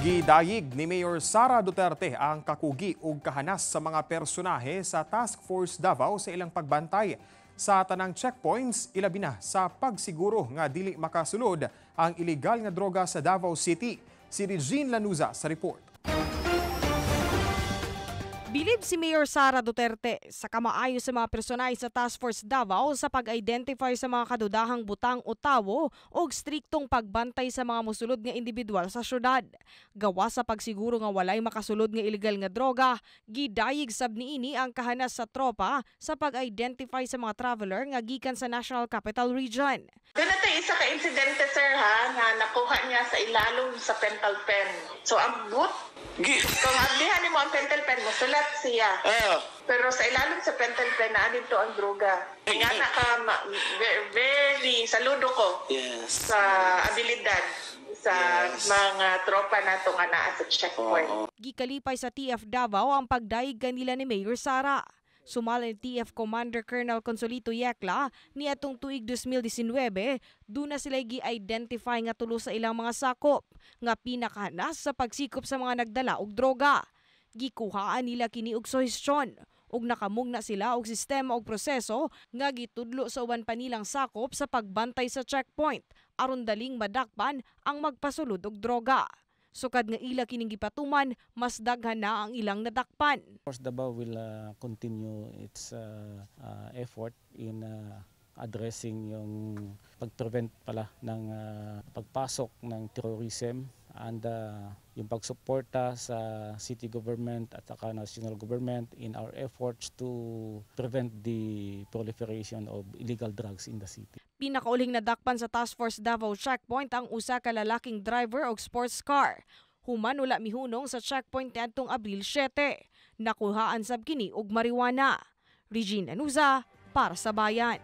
Gidayig ni Mayor Sara Duterte ang kakugi ug kahanas sa mga personahe sa Task Force Davao sa ilang pagbantay sa tanang checkpoints ilabi na sa pagsiguro nga dili makasulod ang ilegal nga droga sa Davao City. Si Regine Lanuza sa report. Bilib si Mayor Sara Duterte sa kamaayo sa mga personay sa Task Force Davao sa pag-identify sa mga kadudahang butang o tawo o striktong pagbantay sa mga musulod nga individual sa syudad. Gawa sa pagsiguro nga walay makasulod nga ilegal nga droga, gidayig sab niini ang kahanas sa tropa sa pag-identify sa mga traveler nga gikan sa National Capital Region. Doon natin isa ka insidente sir ha, na nakuha niya sa ilalong sa pental pen. So ang boot, Gi- kung ablihan mo ang pental pen mo, sulat siya. Ah, Pero sa ilalim sa pental pen, na dito ang droga. Nga na ka, ma- ve- very, saludo ko yes. sa abilidad sa Yes. mga tropa nato nga naa sa checkpoint. Gikalipay sa TF Davao ang pagdaig kanila ni Mayor Sara. Sumala ni TF Commander Colonel Consolito Yekla ni atong tuig 2019, doon na sila gi-identify nga tulo sa ilang mga sakop nga pinakahanas sa pagsikop sa mga nagdala og droga. Gikuhaan nila kini og suhestyon ug nakamugna sila og sistema og proseso nga gitudlo sa uban pa nilang sakop sa pagbantay sa checkpoint aron daling madakpan ang magpasulod og droga. Sukad nga ila kining gipatuman, mas daghan na ang ilang nadakpan. Of course, Davao will uh, continue its uh, uh, effort in uh, addressing yung pag-prevent pala ng uh, pagpasok ng terrorism and uh, yung pagsuporta sa city government at saka national government in our efforts to prevent the proliferation of illegal drugs in the city. Pinakauling nadakpan sa Task Force Davao checkpoint ang usa ka lalaking driver og sports car. Human wala mihunong sa checkpoint niadtong Abril 7. Nakuhaan sab kini og marijuana. Regine Anuza para sa bayan.